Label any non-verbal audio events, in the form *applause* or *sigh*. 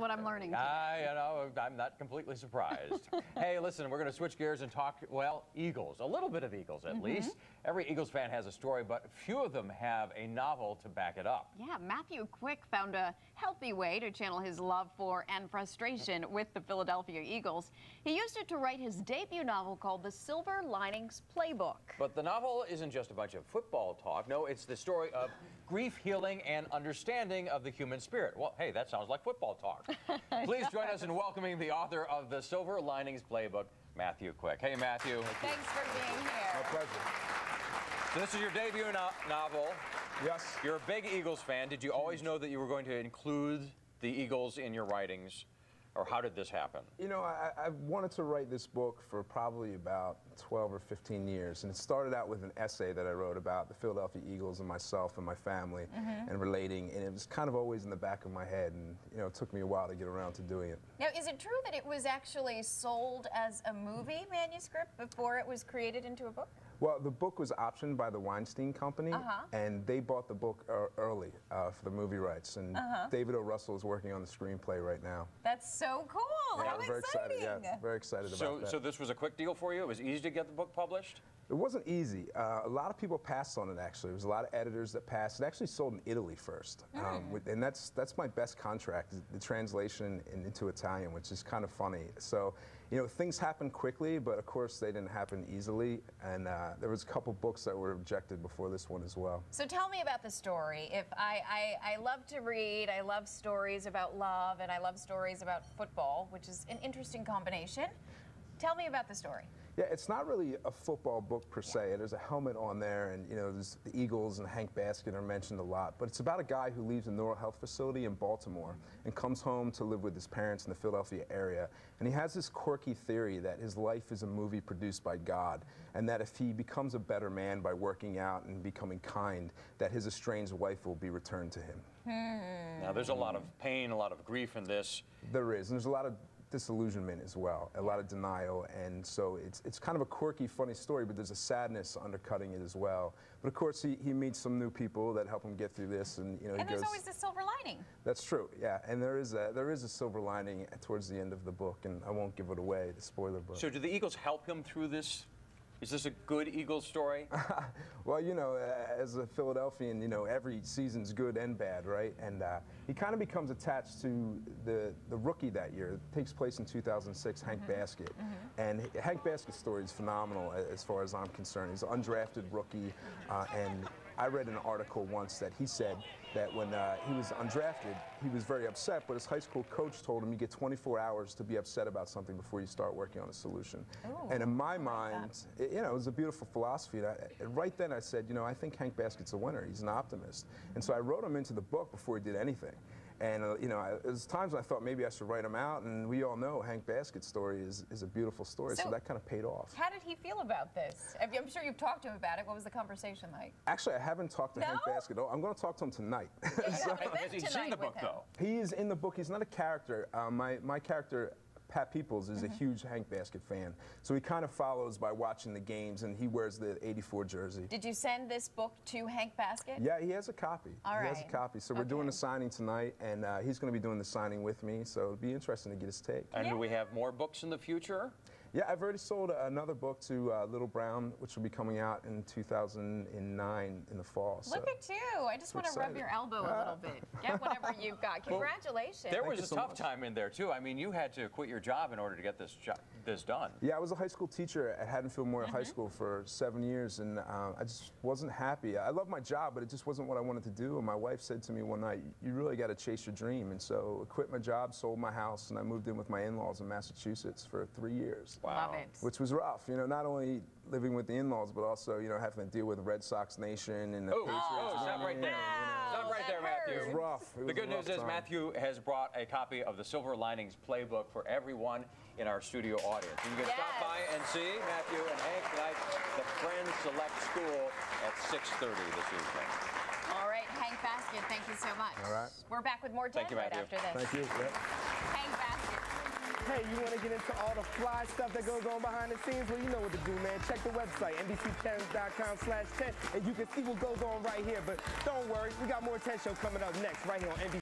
what I'm learning. I, you know, I'm not completely surprised. *laughs* hey, listen, we're going to switch gears and talk, well, Eagles, a little bit of Eagles at mm -hmm. least. Every Eagles fan has a story, but few of them have a novel to back it up. Yeah, Matthew Quick found a healthy way to channel his love for and frustration with the Philadelphia Eagles. He used it to write his debut novel called The Silver Linings Playbook. But the novel isn't just a bunch of football talk. No, it's the story of grief healing and understanding of the human spirit. Well, hey, that sounds like football talk. *laughs* Please join us in welcoming the author of The Silver Linings Playbook, Matthew Quick. Hey, Matthew. Thanks for being here. My pleasure. So this is your debut no novel. Yes. You're a big Eagles fan. Did you always know that you were going to include the Eagles in your writings? or how did this happen? You know, I, I, wanted to write this book for probably about 12 or 15 years, and it started out with an essay that I wrote about the Philadelphia Eagles and myself and my family mm -hmm. and relating, and it was kind of always in the back of my head, and you know, it took me a while to get around to doing it. Now, is it true that it was actually sold as a movie manuscript before it was created into a book? Well, the book was optioned by the Weinstein Company, uh -huh. and they bought the book early uh, for the movie rights. And uh -huh. David O. Russell is working on the screenplay right now. That's so cool! Yeah, How very excited. Yeah, very excited so, about that. So this was a quick deal for you? It was easy to get the book published? It wasn't easy. Uh, a lot of people passed on it, actually. There was a lot of editors that passed. It actually sold in Italy first. Mm. Um, with, and that's that's my best contract, the translation in, into Italian, which is kind of funny. So, you know, things happen quickly, but of course they didn't happen easily. And uh, there was a couple books that were rejected before this one as well. So tell me about the story. If I, I, I love to read, I love stories about love, and I love stories about football, which is an interesting combination. Tell me about the story. Yeah, it's not really a football book per se. There's a helmet on there, and you know, there's the Eagles and Hank Baskett are mentioned a lot. But it's about a guy who leaves a neural health facility in Baltimore and comes home to live with his parents in the Philadelphia area. And he has this quirky theory that his life is a movie produced by God, and that if he becomes a better man by working out and becoming kind, that his estranged wife will be returned to him. Hmm. Now, there's a lot of pain, a lot of grief in this. There is, and there's a lot of disillusionment as well, a lot of denial, and so it's it's kind of a quirky, funny story, but there's a sadness undercutting it as well. But of course, he, he meets some new people that help him get through this, and you know, and he there's goes, always the silver lining. That's true, yeah, and there is a there is a silver lining towards the end of the book, and I won't give it away, the spoiler book. So, do the Eagles help him through this is this a good Eagles story? *laughs* well, you know, as a Philadelphian, you know, every season's good and bad, right? And uh, he kind of becomes attached to the, the rookie that year. It takes place in 2006, Hank mm -hmm. Baskett. Mm -hmm. And Hank Baskett's story is phenomenal as far as I'm concerned. He's an undrafted rookie, uh, and I read an article once that he said that when uh, he was undrafted, he was very upset, but his high school coach told him you get 24 hours to be upset about something before you start working on a solution. Ooh, and in my mind, it, you know, it was a beautiful philosophy. And, I, right then I said, you know, I think Hank Baskett's a winner. He's an optimist. And so I wrote him into the book before he did anything. And, uh, you know, there's times I thought maybe I should write him out, and we all know Hank Baskett's story is, is a beautiful story, so, so that kind of paid off. How did he feel about this? I'm sure you've talked to him about it. What was the conversation like? Actually, I haven't talked to no? Hank Baskett. Oh, I'm going to talk to him tonight. Yeah, *laughs* so, has he seen the book, though? He is in the book. He's not a character. Uh, my, my character Pat Peoples is mm -hmm. a mm-hmm. huge Hank Baskett fan. So he kind of follows by watching the games, and he wears the 84 jersey. Did you send this book to Hank Baskett? Yeah, he has a copy. All he right. has a copy. So we're doing a signing tonight, and uh, he's going to be doing the signing with me, so it'll be interesting to get his take. And yeah. do we have more books in the future? Yeah, I've already sold another book to uh, Little Brown, which will be coming out in 2009 in the fall. Look at you. I just want to rub your elbow a little bit. *laughs* Get whatever you've got. Congratulations. Well, there was a so tough much. time in there, too. I mean, you had to quit your job in order to get this this done. Yeah, I was a high school teacher at Haddonfield Memorial mm -hmm. High mm-hmm. School for seven years, and uh, I just wasn't happy. I love my job, but it just wasn't what I wanted to do. And my wife said to me one night, you really got to chase your dream. And so I quit my job, sold my house, and I moved in with my in-laws in Massachusetts for three years. Wow. Love it. Which was rough. You know, not only living with the in-laws, but also, you know, having to deal with Red Sox Nation and the oh, Patriots. Oh, oh stop right there. Stop right there, Matthew. It was rough. It was the good news time. is Matthew has brought a copy of the Silver Linings Playbook for everyone in our studio audience. You can yes. stop by and see Matthew and Hank tonight, the Friends Select School at 6.30 this evening. All right, Hank Baskett, thank you so much. All right. We're back with more Ted you, right after this. Thank you. Yep. Hank Baskett. Hey, you want to get into all the fly stuff that goes on behind the scenes? Well, you know what to do, man. Check the website, NBC10.com slash 10, and you can see what goes on right here. But don't worry, we got more 10 show coming up next right here on NBC.